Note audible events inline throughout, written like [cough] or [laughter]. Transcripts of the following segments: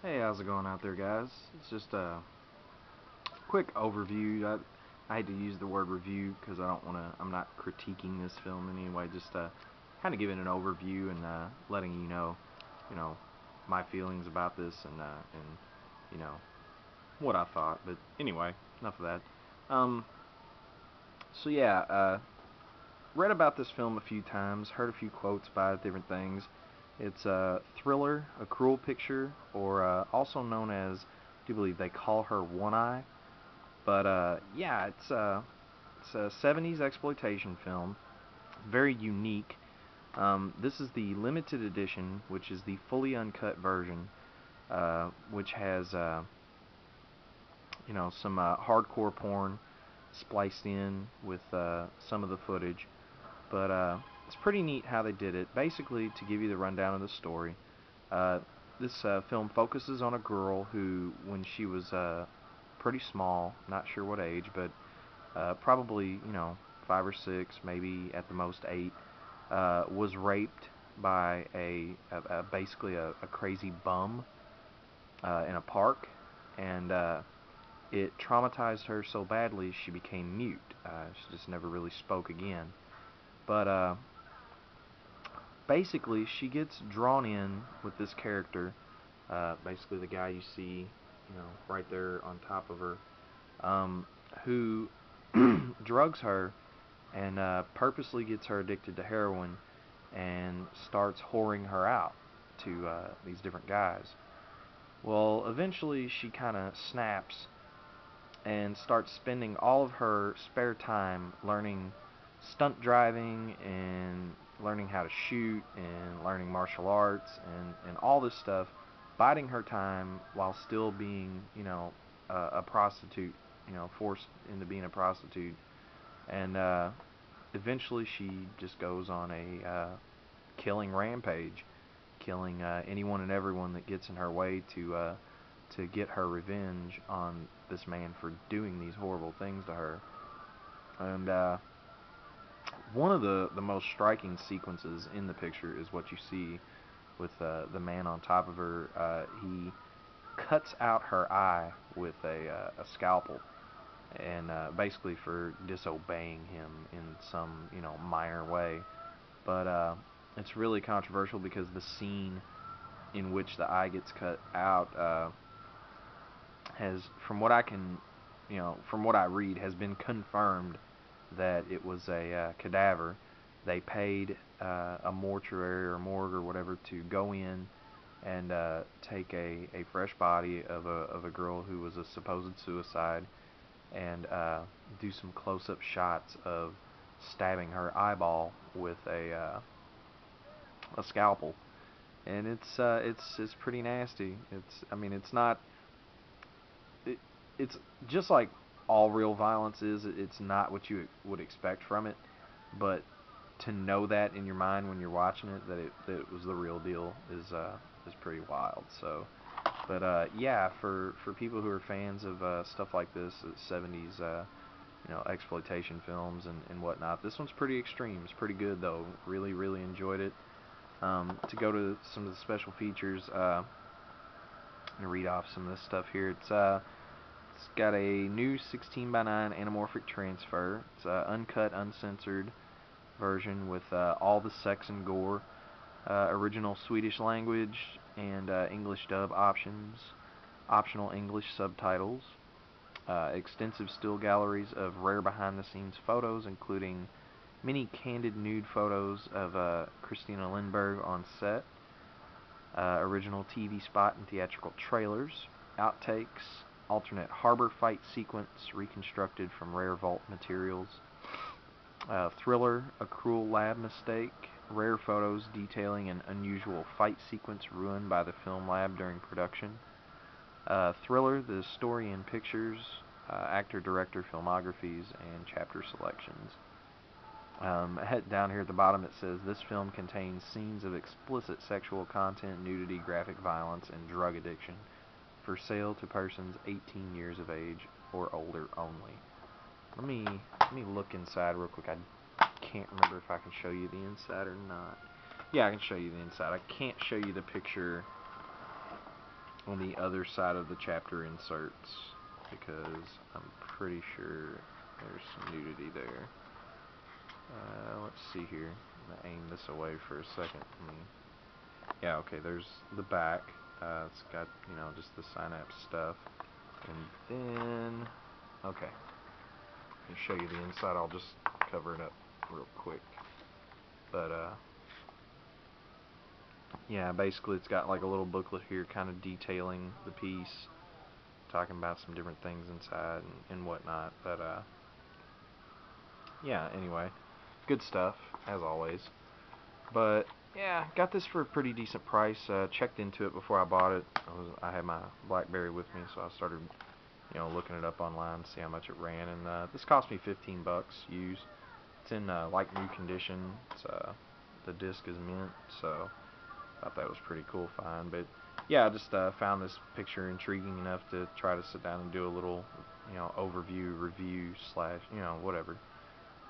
Hey, how's it going out there, guys? It's just a quick overview. I, I hate to use the word review because I don't want to. I'm not critiquing this film in any way. Just uh, kind of giving an overview and uh, letting you know, you know, my feelings about this and uh, and you know what I thought. But anyway, enough of that. Um. So yeah, uh, read about this film a few times, heard a few quotes about it, different things. It's a thriller, a cruel picture, or uh, also known as, I do believe they call her One Eye. But uh, yeah, it's, uh, it's a 70s exploitation film, very unique. Um, this is the limited edition, which is the fully uncut version, uh, which has, uh, you know, some uh, hardcore porn spliced in with some of the footage. But it's pretty neat how they did it. Basically, to give you the rundown of the story, uh, this uh, film focuses on a girl who, when she was uh, pretty small, not sure what age, but uh, probably you know five or six, maybe at the most eight, uh, was raped by a, a, a basically a, a, crazy bum uh, in a park, and it traumatized her so badly she became mute. she just never really spoke again. But basically she gets drawn in with this character uh, basically the guy you see you know right there on top of her um, who [clears throat] drugs her and uh, purposely gets her addicted to heroin and starts whoring her out to uh, these different guys. Well eventually she kind of snaps and starts spending all of her spare time learning stunt driving and learning how to shoot and learning martial arts and, and all this stuff, biding her time while still being, you know, a, a prostitute, you know, forced into being a prostitute. And uh, eventually she just goes on a uh, killing rampage, killing uh, anyone and everyone that gets in her way to uh, to get her revenge on this man for doing these horrible things to her. And uh, one of the, the most striking sequences in the picture is what you see with uh, the man on top of her. Uh, he cuts out her eye with a, uh, a scalpel, and uh, basically for disobeying him in some you know minor way. But uh, it's really controversial because the scene in which the eye gets cut out uh, has, from what I can, you know, from what I read, has been confirmed that it was a uh, cadaver. They paid uh, a mortuary or morgue or whatever to go in and uh, take a, a fresh body of a, of a girl who was a supposed suicide and uh, do some close-up shots of stabbing her eyeball with a uh, a scalpel and it's uh, it's it's pretty nasty it's I mean it's not it, it's just like all real violence is. It's not what you would expect from it, but to know that in your mind when you're watching it that it that it was the real deal is uh, is pretty wild. So, but uh, yeah, for for people who are fans of uh, stuff like this, 70s, uh, uh, you know, exploitation films and and whatnot, this one's pretty extreme. It's pretty good though. Really, really enjoyed it. Um, to go to some of the special features, uh, and read off some of this stuff here. It's it's got a new 16 by 9 anamorphic transfer. It's an uncut, uncensored version with uh, all the sex and gore, uh, original Swedish language and uh, English dub options, optional English subtitles, uh, extensive still galleries of rare behind-the-scenes photos, including many candid nude photos of uh, Christina Lindberg on set, uh, original TV spot and theatrical trailers, outtakes, alternate harbor fight sequence reconstructed from rare vault materials. Uh, thriller, a cruel lab mistake, rare photos detailing an unusual fight sequence ruined by the film lab during production. Uh, thriller, the story and pictures, uh, actor, director, filmographies, and chapter selections. Um, down here at the bottom it says this film contains scenes of explicit sexual content, nudity, graphic violence, and drug addiction for sale to persons 18 years of age or older only. Let me let me look inside real quick. I can't remember if I can show you the inside or not. Yeah, I can show you the inside. I can't show you the picture on the other side of the chapter inserts because I'm pretty sure there's some nudity there. Uh, let's see here. I'm gonna aim this away for a second. yeah, okay. There's the back. Uh, it's got you know just the synapse stuff, and then okay. To show you the inside, I'll just cover it up real quick. But uh, yeah, basically it's got like a little booklet here, kind of detailing the piece, talking about some different things inside and, and whatnot. But uh, yeah, anyway, good stuff as always. But yeah, got this for a pretty decent price. Uh, checked into it before I bought it. I was I had my BlackBerry with me, so I started you know looking it up online see how much it ran, and uh, this cost me 15 bucks used. It's in uh, like new condition. It's, uh, the disc is mint, so I thought that was pretty cool find. But yeah, I just uh, found this picture intriguing enough to try to sit down and do a little you know overview review slash you know whatever.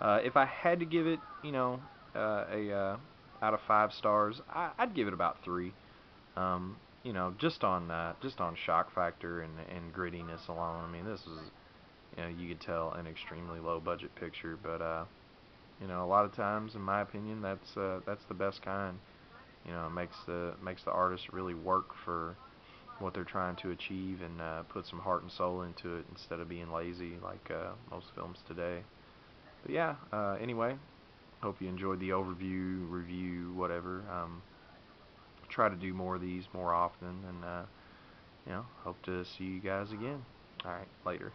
Uh, if I had to give it you know uh, a uh, out of five stars, I, would give it about three. Um, you know, just on uh, just on shock factor and and grittiness alone. I mean, this is you know you could tell an extremely low budget picture, but uh, you know, a lot of times, in my opinion, that's uh, that's the best kind. You know, it makes the makes the artist really work for what they're trying to achieve and uh, put some heart and soul into it instead of being lazy like uh, most films today. But yeah, uh, anyway, hope you enjoyed the overview, review, whatever. Um, try to do more of these more often, and uh, you know, hope to see you guys again. All right, later.